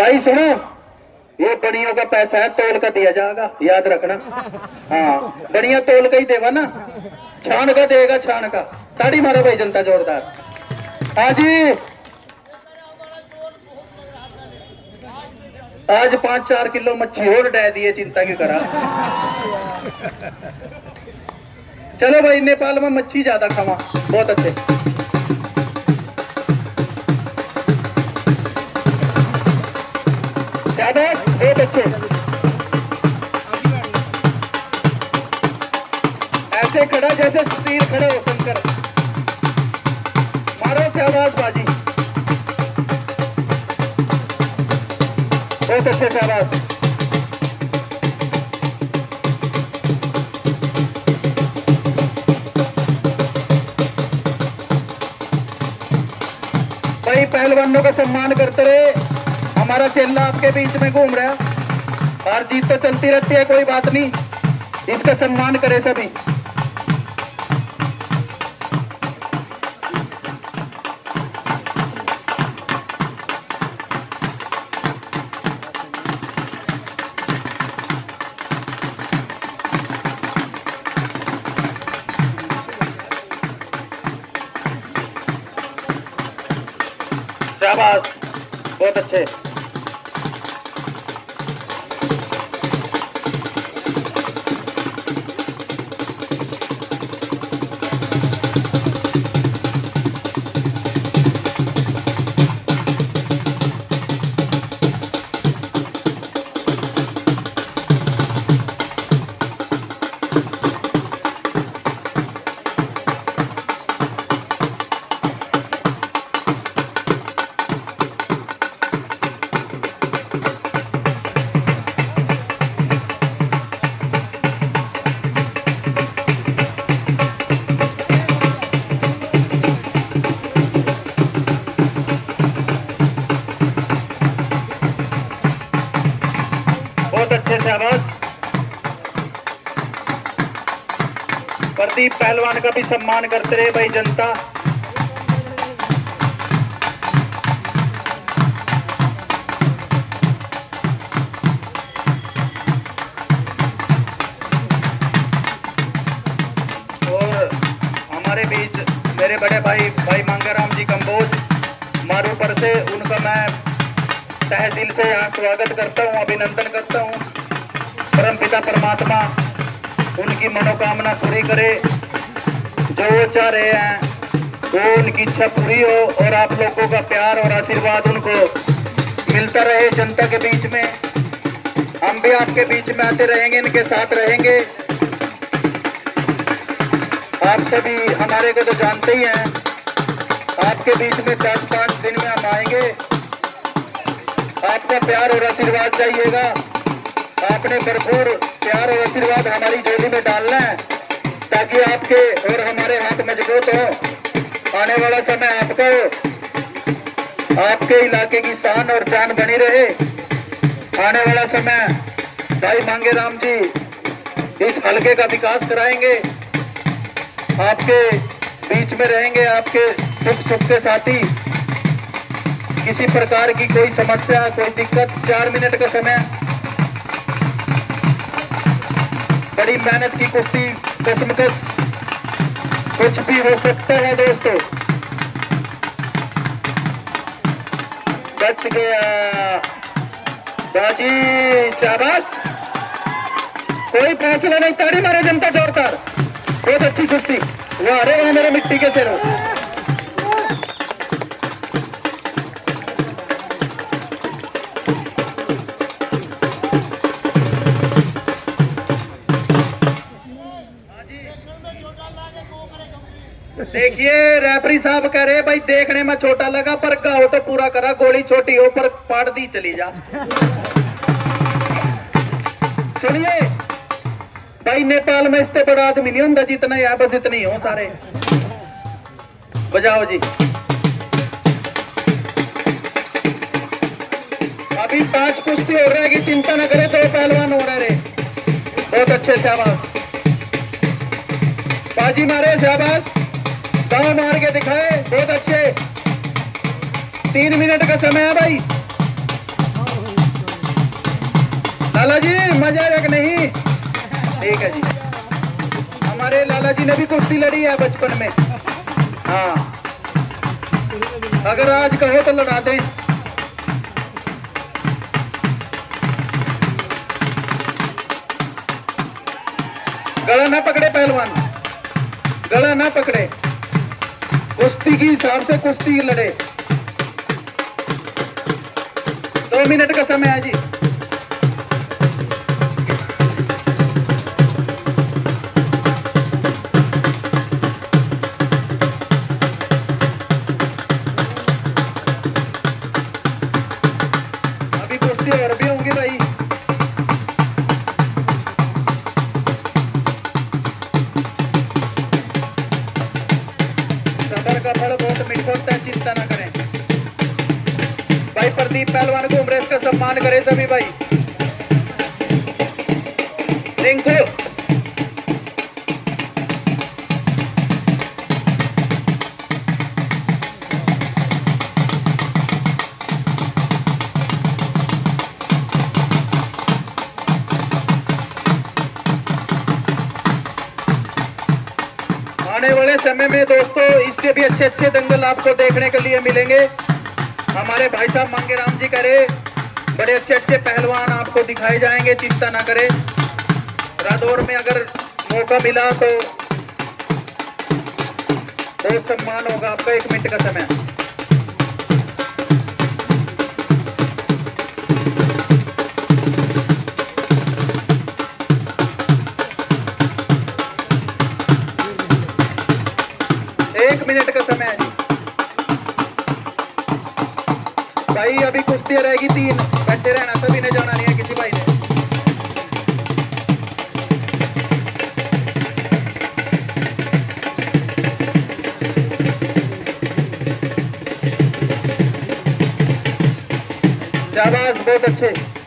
भाई, सुनो। ये बड़ियों का पैसा है, तोल का दिया जाएगा। याद रखना। हाँ बढ़िया तोल का ही देवा ना। छान का देगा, छान का। ताड़ी मारो भाई, जनता जोरदार। हाँ जी। आज पाँच चार किलो मच्छी और डह दिए चिंता की करा? चलो भाई, नेपाल में मच्छी ज़्यादा खावा। बहुत अच्छे। अच्छे ऐसे खड़ा जैसे तीर खड़े हो, शंकर। मारो शाबाश बाजी। बहुत अच्छे शाबाश भाई, पहलवानों का सम्मान करते रहे। हमारा चेला आपके बीच में घूम रहा हार जीत तो चलती रहती है, कोई बात नहीं। इसका सम्मान करे सभी। शाबाश। बहुत अच्छे। प्रदीप पहलवान का भी सम्मान करते रहे भाई जनता। और हमारे बीच मेरे बड़े भाई भाई मांगाराम जी कंबोज मारू पर से उनका मैं तह दिल से यहाँ स्वागत करता हूँ, अभिनंदन करता हूँ। परम पिता परमात्मा, उनकी मनोकामना पूरी करे। जो वो चाह रहे हैं, वो उनकी इच्छा पूरी हो और आप लोगों का प्यार और आशीर्वाद उनको मिलता रहे जनता के बीच में। हम भी आपके बीच में आते रहेंगे, इनके साथ रहेंगे। आप सभी हमारे को तो जानते ही हैं, आपके बीच में दस पाँच दिन में हम आएँगे। आपका प्यार और आशीर्वाद चाहिएगा आपने भरपूर प्यार और आशीर्वाद हमारी झोली में डालना है। ताकि आपके और हमारे हाथ मज़बूत हो। आने वाला समय आपका, आपके इलाके की शान और जान बनी रहे। आने वाला समय, भाई मांगे राम जी, इस हलके का विकास कराएँगे। आपके बीच में रहेंगे आपके सुख सुख के साथी। किसी प्रकार की कोई समस्या, कोई दिक्कत, चार मिनट का समय। बड़ी मेहनत की कुश्ती कसमकस कुछ भी हो सकता है दोस्तों। बच गया। बाजी, शाबाश। कोई फैसला नहीं, ताड़ी मारे जनता जोरदार। बहुत अच्छी कुश्ती। वो अरे वहाँ मेरे मिट्टी के सिर। साहब कह रहे भाई देखने में छोटा लगा, पर गाओ तो पूरा करा, गोली छोटी हो, पर पाड़ दी चली जा। सुनिए, भाई नेपाल में इससे बड़ा आदमी नहीं होता जितना यहाँ बस इतने ही हो सारे। बजाओ जी। अभी पाँच कुश्ती हो रहा है कि चिंता न करे तो पहलवान हो रहे बहुत अच्छे शाबाश बाजी मारे, शाबाश। दाव मार के दिखाए, बहुत अच्छे। तीन मिनट का समय है भाई। लाला जी मज़ा कि नहीं। ठीक है जी। हमारे लाला जी ने भी कुश्ती लड़ी है बचपन में। हाँ। अगर आज कहो तो लड़ा दें। गला ना पकड़े, पहलवान। गला ना पकड़े। कुश्ती की हिसाब से कुश्ती लड़े। दो मिनट का समय है जी। अभी कुश्ती और भाई प्रदीप पहलवान को उम्र का सम्मान करे सभी भाई। रिंकू आने वाले समय में दोस्तों, इससे भी अच्छे अच्छे दंगल आपको देखने के लिए मिलेंगे। हमारे भाई साहब मांगे राम जी करे। बड़े अच्छे अच्छे पहलवान आपको दिखाए जाएँगे, चिंता ना करें। रादौर में अगर मौका मिला तो बहुत सम्मान होगा। आपका एक मिनट का समय। भाई, अभी कुश्ती रहेगी तीन। बैठे रहना, सभी ने जाना नहीं है किसी भाई ने। बहुत अच्छे।